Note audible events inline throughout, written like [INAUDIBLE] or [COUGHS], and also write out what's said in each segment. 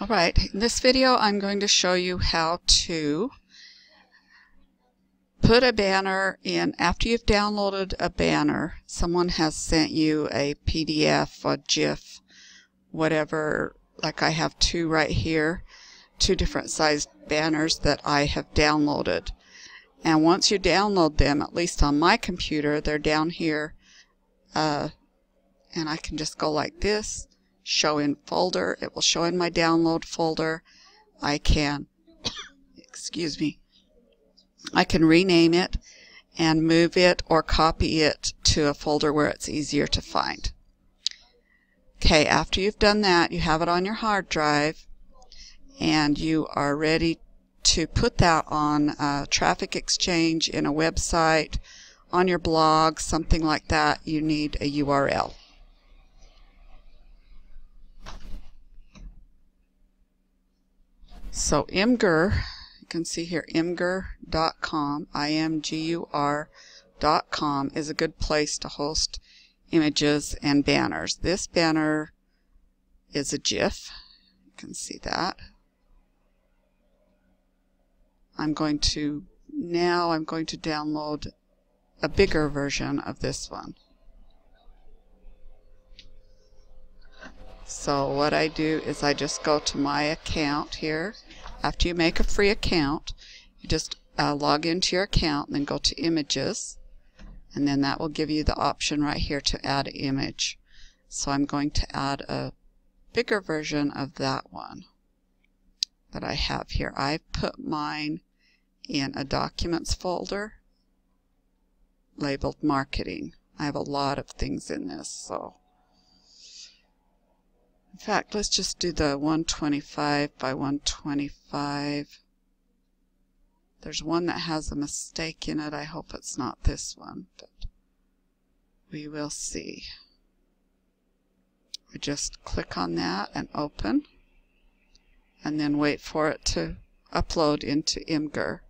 Alright, in this video I'm going to show you how to put a banner in after you've downloaded a banner. Someone has sent you a PDF, a GIF, whatever, like I have two right here, two different sized banners that I have downloaded. And once you download them, at least on my computer, they're down here, uh, and I can just go like this show in folder. It will show in my download folder. I can, [COUGHS] excuse me, I can rename it and move it or copy it to a folder where it's easier to find. Okay, after you've done that, you have it on your hard drive and you are ready to put that on a Traffic Exchange in a website, on your blog, something like that, you need a URL. So Imgur, you can see here imgur.com, I-M-G-U-R.com is a good place to host images and banners. This banner is a GIF. You can see that. I'm going to, now I'm going to download a bigger version of this one. So what I do is I just go to my account here after you make a free account, you just uh, log into your account and then go to images and then that will give you the option right here to add image. So I'm going to add a bigger version of that one that I have here. I put mine in a documents folder labeled marketing. I have a lot of things in this so in fact, let's just do the 125 by 125. There's one that has a mistake in it. I hope it's not this one, but we will see. We just click on that and open, and then wait for it to upload into Imgur.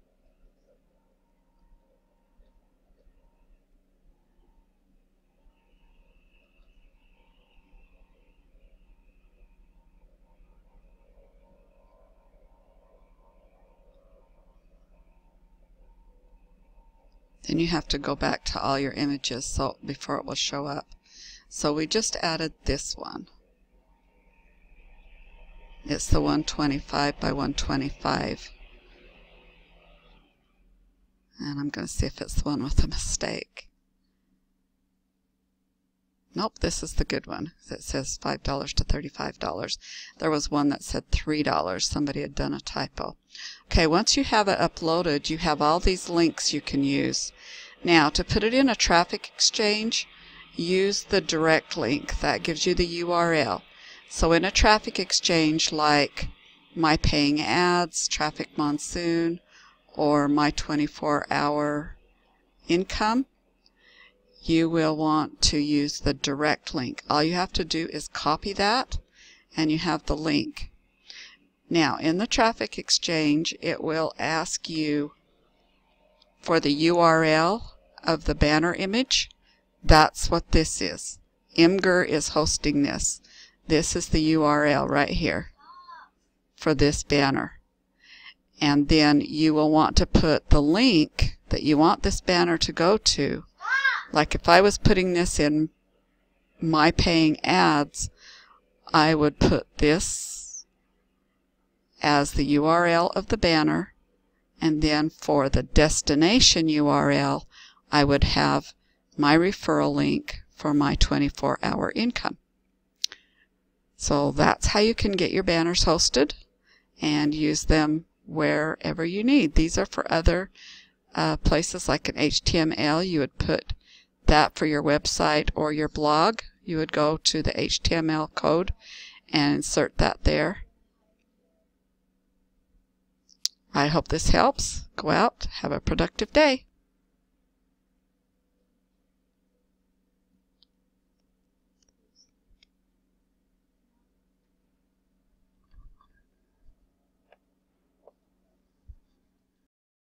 Then you have to go back to all your images so before it will show up. So we just added this one. It's the 125 by 125. And I'm going to see if it's the one with a mistake. Nope, this is the good one. It says $5 to $35. There was one that said $3. Somebody had done a typo. Okay, once you have it uploaded, you have all these links you can use. Now, to put it in a traffic exchange, use the direct link. That gives you the URL. So in a traffic exchange like My Paying Ads, Traffic Monsoon, or My 24 Hour Income, you will want to use the direct link. All you have to do is copy that and you have the link. Now in the traffic exchange it will ask you for the URL of the banner image. That's what this is. Imgur is hosting this. This is the URL right here for this banner. And then you will want to put the link that you want this banner to go to like if I was putting this in my paying ads, I would put this as the URL of the banner. And then for the destination URL, I would have my referral link for my 24 hour income. So that's how you can get your banners hosted and use them wherever you need. These are for other uh, places like an HTML. You would put that for your website or your blog, you would go to the HTML code and insert that there. I hope this helps. Go out, have a productive day.